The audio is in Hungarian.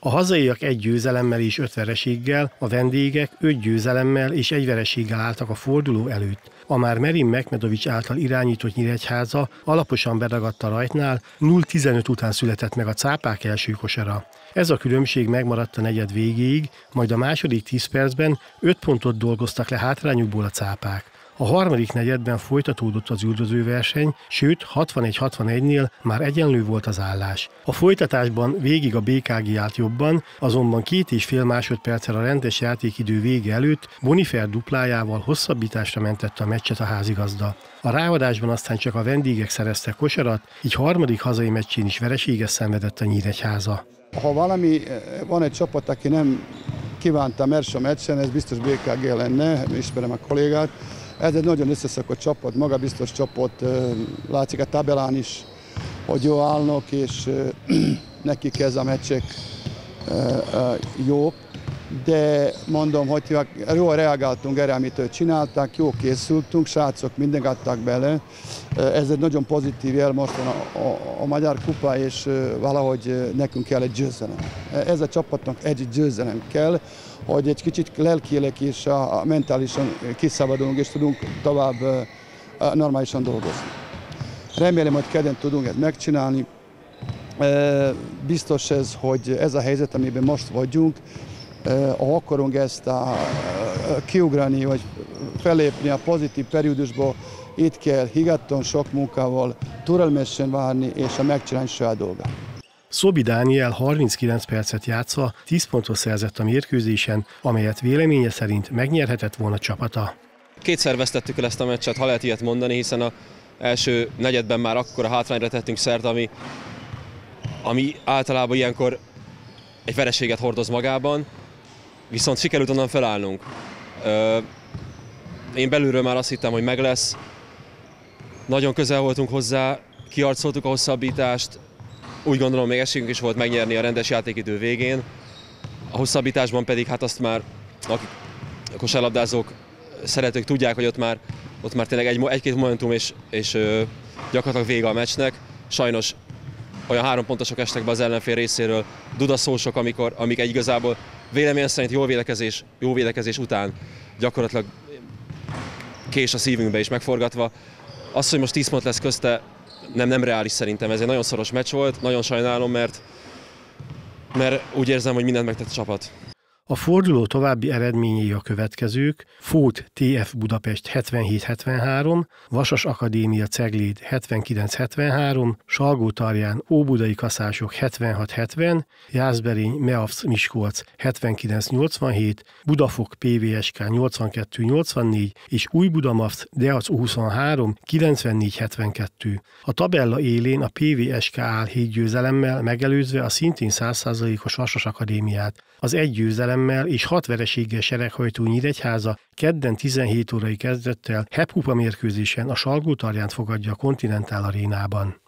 A hazaiak egy győzelemmel és öt vereséggel, a vendégek öt győzelemmel és egy vereséggel álltak a forduló előtt. A már Merin Mekmedovics által irányított Nyíregyháza alaposan beragadta rajtnál, 0-15 után született meg a cápák első kosara. Ez a különbség megmaradt a negyed végéig, majd a második 10 percben 5 pontot dolgoztak le hátrányukból a cápák. A harmadik negyedben folytatódott az üldözőverseny, sőt 61-61-nél már egyenlő volt az állás. A folytatásban végig a BKG állt jobban, azonban két és fél másodperccel a rendes játékidő vége előtt Bonifer duplájával hosszabbításra mentette a meccset a házigazda. A ráadásban aztán csak a vendégek szereztek kosarat, így harmadik hazai meccsén is vereséges szenvedett a Nyíregyháza. Ha valami, van egy csapat, aki nem kívánta Mers a meccsen, ez biztos BKG lenne, ismerem a kollégát, ez egy nagyon összeszokott csapat, magabiztos csapat, látszik a tabelán is, hogy jó állnak, és nekik ez a meccsek jó. De mondom, hogy jól reagáltunk erre, amit ők csináltak, jó készültünk, srácok mindent adtak bele. Ez egy nagyon pozitív jel most a, a, a Magyar Kupa, és valahogy nekünk kell egy győzelem. Ez a csapatnak egy győzelem kell, hogy egy kicsit lelkileg és a, mentálisan kiszabadulunk, és tudunk tovább normálisan dolgozni. Remélem, hogy kedden tudunk ezt megcsinálni. Biztos ez, hogy ez a helyzet, amiben most vagyunk, ha akarunk ezt a, kiugrani, vagy felépni a pozitív periódusból, itt kell higaton sok munkával, türelmesen várni és a megcsinálni saját dolgát. Szobi Dániel 39 percet játszva 10 pontot szerzett a mérkőzésen, amelyet véleménye szerint megnyerhetett volna csapata. Kétszer vesztettük el ezt a meccset, ha lehet ilyet mondani, hiszen a első negyedben már akkor a hátrányra tettünk szert, ami, ami általában ilyenkor egy vereséget hordoz magában, viszont sikerült onnan felállnunk. Én belülről már azt hittem, hogy meg lesz. Nagyon közel voltunk hozzá, kiarcoltuk a hosszabbítást, úgy gondolom még esélyünk is volt megnyerni a rendes játékidő végén. A hosszabbításban pedig hát azt már akik a kosárlabdázók szeretők tudják, hogy ott már, ott már tényleg egy, egy-két momentum és, és ö, gyakorlatilag vége a meccsnek. Sajnos olyan három pontosok estek be az ellenfél részéről, dudaszósok, amikor, amik egy igazából véleményem szerint jó védekezés, jó védekezés után gyakorlatilag kés a szívünkbe is megforgatva. Az, hogy most 10 pont lesz közte, nem, nem reális szerintem. Ez egy nagyon szoros meccs volt, nagyon sajnálom, mert, mert úgy érzem, hogy mindent megtett a csapat. A forduló további eredményei a következők, Fót TF Budapest 77-73, Vasas Akadémia Cegléd 79-73, Salgó Tarján Óbudai Kaszások 76-70, Jászberény Meavsz Miskolc 79-87, Budafok PVSK 82-84 és Új Budamavsz Deac 23 94-72. A tabella élén a PVSK áll 7 győzelemmel megelőzve a szintén 100%-os Vasas Akadémiát. Az egy győzelemmel és hat vereséggel sereghajtó Nyíregyháza kedden 17 órai kezdettel Hepkupa mérkőzésen a Salgó fogadja a Continental arénában.